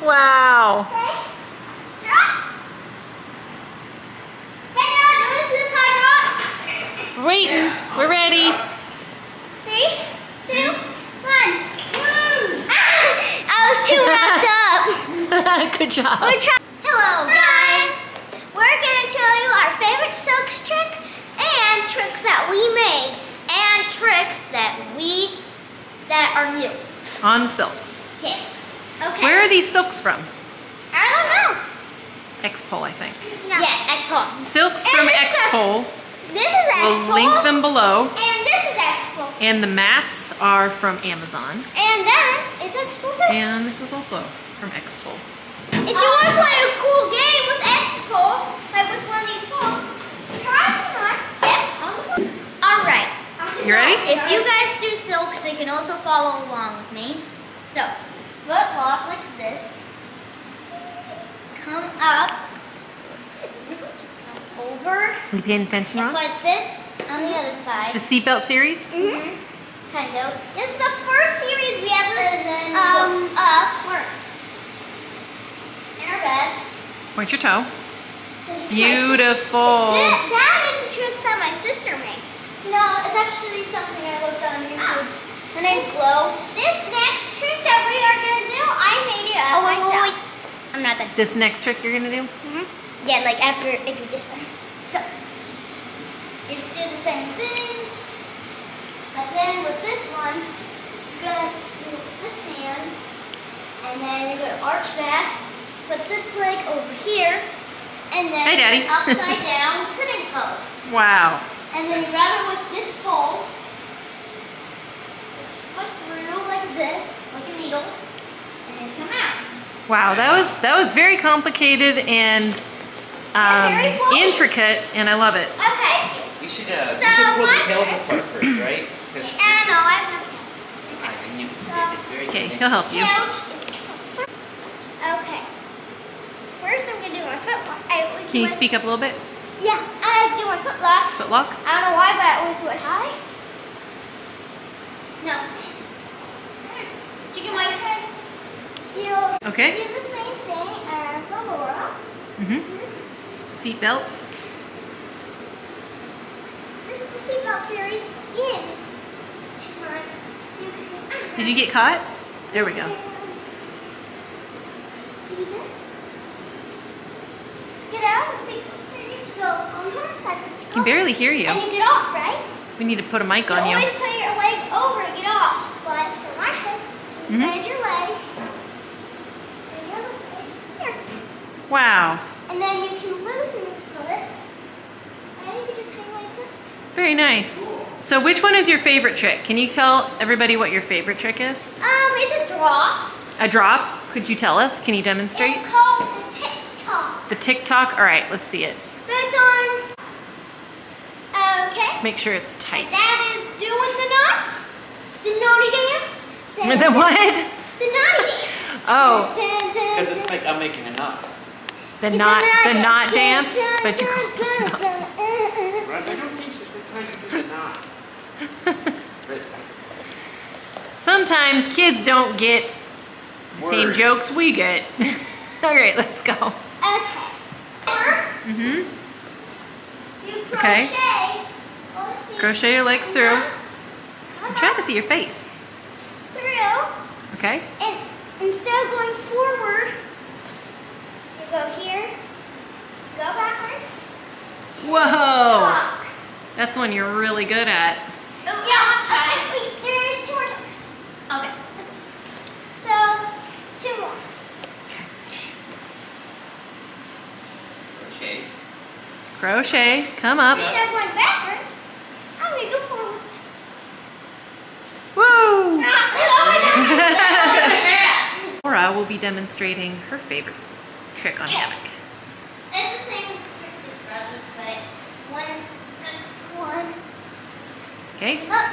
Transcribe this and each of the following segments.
Wow. Okay. Strap. Hey, now, notice this high drop? We're waiting. We're ready. Three, two, one. Ah, I was too wrapped up. Good job. Hello, guys. We're gonna show you our favorite silks trick and tricks that we made and tricks that we that are new. On silks. Okay. Okay. Where are these silks from? I don't know. X-Pole, I think. No. Yeah, X-Pole. Silks And from this X-Pole. This is X-Pole. We'll link them below. And this is X-Pole. And the mats are from Amazon. And then is X-Pole too. And this is also from X-Pole. If you want to play a cool game with X-Pole, like with one of these balls, try to not step on the ball. All right. You ready? If you guys do silks, they can also follow along with me. So, foot lock like this. Come up. Over. You paying attention, And Ross? Like this on the other side. It's the seatbelt series. Mm-hmm. Kind of. This is the first series we ever um up. We're in our best. Point your toe. Beautiful. That, that is a trick that my sister made. No, it's actually something I looked on YouTube. Her name's Glow. This next trick that we are gonna do, I made it up Oh, wait, myself. wait, wait. I'm not done. This next trick you're gonna do? Mhm. Yeah, like after I do this one. So, you just do the same thing, but then with this one, you're gonna do this hand, and then you're gonna arch back, put this leg over here, and then Hey, Daddy. upside down sitting pose. Wow. And then grab it with this pole, foot through like this, like a needle, and then come out. Wow, that was that was very complicated and um, very intricate, and I love it. Okay. You should, uh, So you should pull the tails trick- apart first, right? Because And no, I have enough I knew it was So- Okay, he'll help you. Okay. First, I'm gonna do my foot lock. I always do Can you my- speak up a little bit? Yeah, I do my foot lock. Foot lock. I don't know why, but I always do it high. No. Chicken white head. You Okay. do the same thing as Aurora. Mhm. Seatbelt. This is the seatbelt series in. Come on. You can- Did you get caught? There we go. Do this. To get out of the seatbelt series, go on her side. I can barely hear you. And you get off, right? We need to put a mic You on you. always put your leg over to get off, but for my Mhm. bend your leg, and your other leg here. Wow. And then you can loosen this foot, and you can just hang like this. Very nice. So which one is your favorite trick? Can you tell everybody what your favorite trick is? Um, it's a drop. A drop? Could you tell us? Can you demonstrate? It's called the tick-tock. The TikTok? All right, let's see it. It's on. Okay. Just make sure it's tight. That is doing the knot, the naughty dance. Then The what? The naughty dance. Oh, Dun, dun, Because it's like I'm making a knot. the It's a knot, the knot Dun, dance, dun, but you dun, call it the dun, knot. dun. Right? I don't think that that's how you do the knot. Sometimes kids don't get the same jokes we get. All right, let's go. Okay. First, Mm-hmm. you Okay. crochet. all the feet Crochet your legs through. I'm trying to see your face. Through, Okay. and instead of going forward, you go here, go backwards, Whoa. talk. That's one you're really good at. Oh, yeah, okay. Wait, there's two more talks. Okay. So, two more. crochet. Crochet, come up. Instead of going backwards, I'm gonna go forwards. Woo! it's Laura will be demonstrating her favorite trick on Okay. hammock. the same trick as Rose's, but one next one. Okay? Look,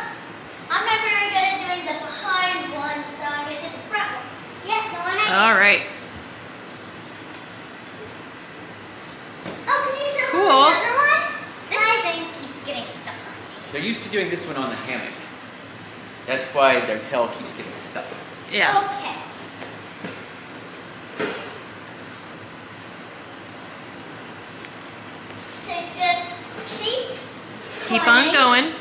I'm not very good at doing the behind one, so I'm gonna do the front one. Yeah, the one I All right. Oh, can Cool. me another one? This thing keeps getting stuck on me. They're used to doing this one on the hammock. That's why their tail keeps getting stuck. Yeah. Okay. Keep on going.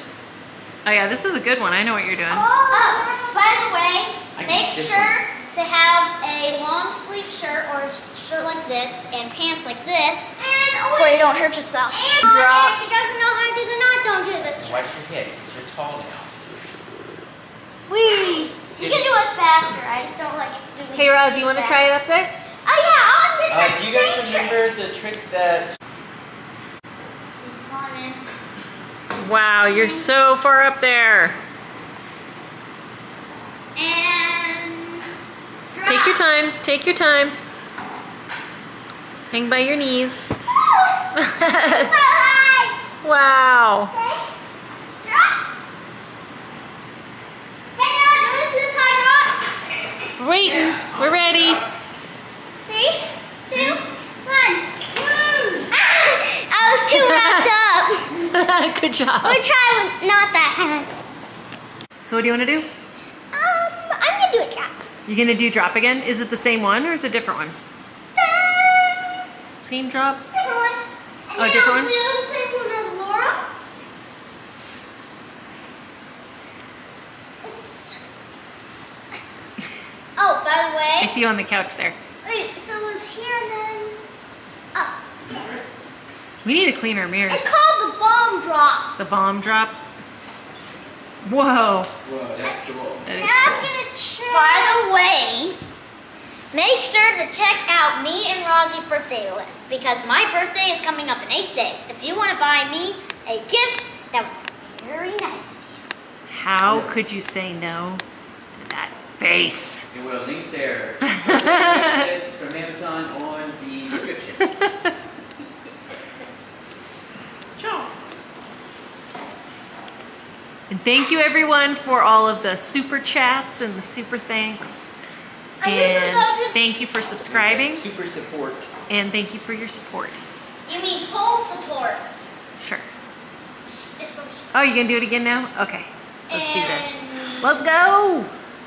Oh yeah, this is a good one. I know what you're doing. Oh, by the way, make sure to have a long sleeve shirt or shirt like this and pants like this And so you don't hurt yourself. And Drops. She doesn't know how to do the knot. Don't do this. Watch your head, because you're tall now. Wee. You can do it faster. I just don't like doing Hey, Rozz, you want to try it up there? Oh yeah, I'll do Uh, do you guys remember the trick that Wow, you're so far up there. And Take your time. Take your time. Hang by your knees. So wow. Okay. Strut. Hey, now this this high drop. We're waiting. We're ready. Three, two, one. Ah, I was too. good job. We'll try not that high. So what do you want to do? Um, I'm gonna do a drop. You're gonna do drop again? Is it the same one or is it a different one? Same Same drop? Different one. And Oh, different one? the same one as Laura. It's... Oh, by the I see you on the couch there. Wait, so it was here and then up. We need to clean our mirrors. It's called the bomb drop. The bomb drop. Whoa. Whoa, that's cool. That is Now I'm cool. gonna try. By the way, make sure to check out me and Rosie's birthday list because my birthday is coming up in eight days. If you want to buy me a gift, that would be very nice of How could you say no to that face? And we'll link there. from Amazon on the description. Joe. And thank you everyone for all of the super chats and the super thanks. I usually go And to- thank you for subscribing Super support. and thank you for your support. you. You mean pole support? Sure. Oh, you gonna do it again now? Okay. Let's do this. Let's go.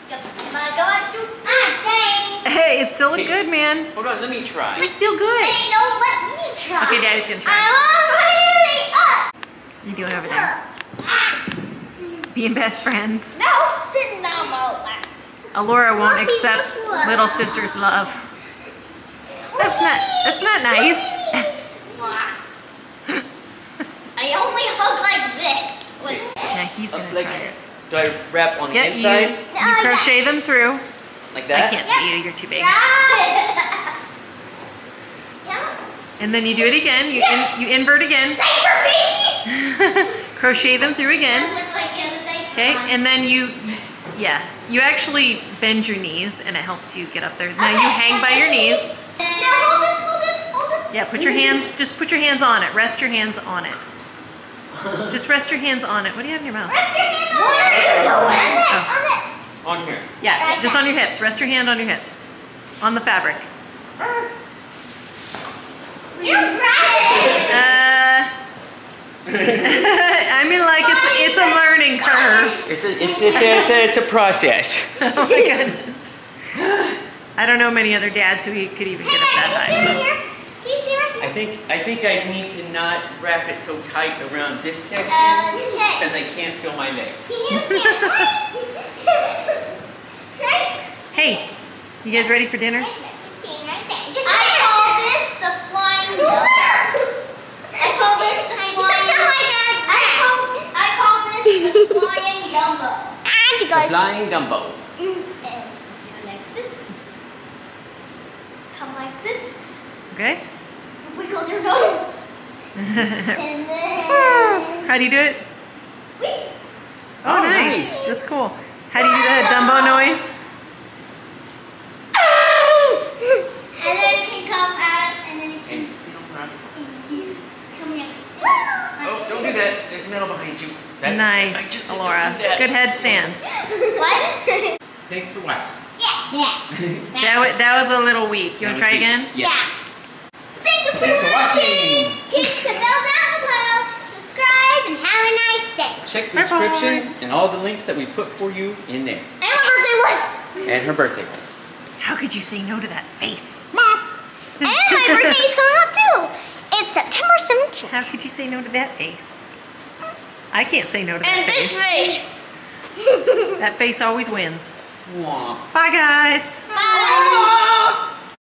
Am I going to? Hey, it's still Hey. good, man. Hold on, let me try. It's still good. Hey, no, let me try. Okay, Daddy's gonna try. I'm already up. You doing over there? Being best friends. No, sit down, my lap. Alaura won't Mommy, accept little sister's love. That's not that's not nice. I only hug like this. Wait. Yeah, he's gonna like, try it. do I wrap on the Yeah, you, inside? Oh, you Oh, yeah. crochet them through. Like that? I can't see you, you're too big. Yeah. And then you do it again. You in, you invert again. Diaper baby. crochet them through again. Okay, and then you, yeah, you actually bend your knees and it helps you get up there. Now you hang by your knees. No, hold this, hold this, hold this. Yeah, put your hands, just put your hands on it. Rest your hands on it. Just rest your hands on it. What do you have in your mouth? Rest your hands on what are you doing? On this, Oh. on this. On here. Yeah, just on your hips. Rest your hand on your hips. On the fabric. You're right. Uh, I mean, like it's it's a learning curve. It's a, it's, it's, a, it's, a, it's a process. Oh my goodness. I don't know many other dads who e- could even get up that high. So. you see here? Can you see right I think I think I need to not wrap it so tight around this section oh, because I can't feel my legs. Can you stand right? right? Hey, you guys ready for dinner? Just stand right there. Just I call this the flying dumbbell. I call this the flying. I call this the flying dumbbell. And The flying Dumbo. And like this. Come like this. Okay. Wiggle your nose. And then. How do you do it? Whee! Oh, Oh, nice. nice. That's cool. How do you do the Dumbo noise? And then you can come at it, and then you can. And still process. Come here. Oh, don't do that. There's metal behind you. That, I Nice, just Alaura. don't do that. Good headstand. What? Thanks for watching. Yeah. Yeah. That, wa- that was a little weak. You want to try That was again? good. Yeah. Thank you for, Thanks for watching. Hit the bell down below, subscribe, and have a nice day. Check the Bye-bye. description and all the links that we put for you in there. And my birthday list. And her birthday list. How could you say no to that face? Mom! And my birthday is coming up too. It's September 17th. How could you say no to that face? I can't say no to And that this face. face. That face always wins. Wah. Bye, guys. Bye.